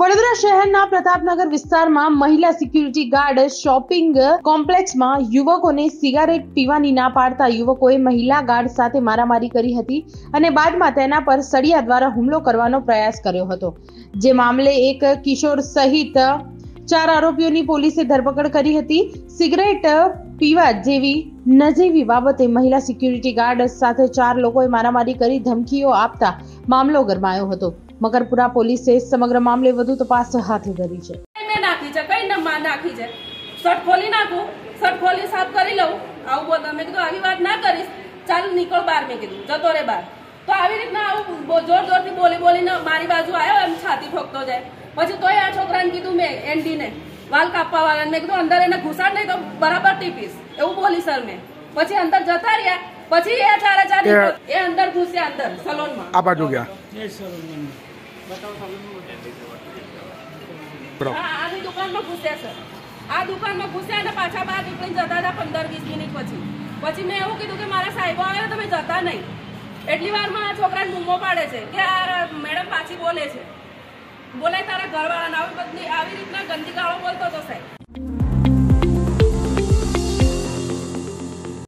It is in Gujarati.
વડોદરા શહેરના પ્રતાપનગર વિસ્તારમાં મહિલા સિક્યુરિટી ગાર્ડ શોપિંગ કોમ્પ્લેક્સમાં યુવકોને સિગારેટ પીવાની ના પાડતા યુવકોએ મહિલા ગાર્ડ સાથે મારામારી કરી હતી અને બાદમાં તેના પર સળિયા દ્વારા હુમલો કરવાનો પ્રયાસ કર્યો હતો. જે મામલે એક કિશોર સહિત ચાર આરોપીઓની પોલીસે ધરપકડ કરી હતી. સિગરેટ પીવા જેવી નજીવી બાબતે મહિલા સિક્યુરિટી ગાર્ડ સાથે ચાર લોકોએ મારામારી કરી ધમકીઓ આપતા મામલો ગરમાયો હતો. મકરપુરા પોલીસે સમગ્ર મામલે વધુ તપાસ હાથ ધરી છે. નાખી છે? કઈ નંબર નાખી છે? શર્ટ ખોલી નાખું, શર્ટ ખોલી સાફ કરી લઉં. આવું બોલ મેં કીધું આવી વાત ના કરીશ. ચાલ નીકળ બહાર, મેં કીધું. જતો રે બહાર. તો આવી રીતના આવું જોર જોરથી બોલી બોલીને મારી બાજુ આવ્યો, એમ છાતી ઠોકતો જાય. પછી તોય આ છોકરાને કીધું મેં, એનડીને, વાલ કાપવા વાળાને મેં કીધું, અંદર એને ઘુસાડ નહીં તો બરાબર ટીપીશ. એવું બોલી સર મેં. પછી અંદર જતા રહ્યા. પછી એ ચારે ચાર એ અંદર ઘૂસ્યા અંદર સલોનમાં. આ બાજુ ગયા. બરાબર. હા આની દુકાનમાં ઘૂસ્યા સર આ દુકાનમાં ઘૂસ્યા અને પાછા બહાર નીકળી જતા હતા પંદર વીસ મિનિટ પછી. પછી મેં એવું કીધું કે મારા સાહેબો આવ્યો તમે જતા નહીં. એટલી વારમાં આ છોકરાને બૂમો પાડે છે કે આ મેડમ પાછી બોલે છે. બોલાય તારા ઘરવાળાને. આવી બધી આવી રીતના ગંદી ગાળો બોલતો હતો સાહેબ.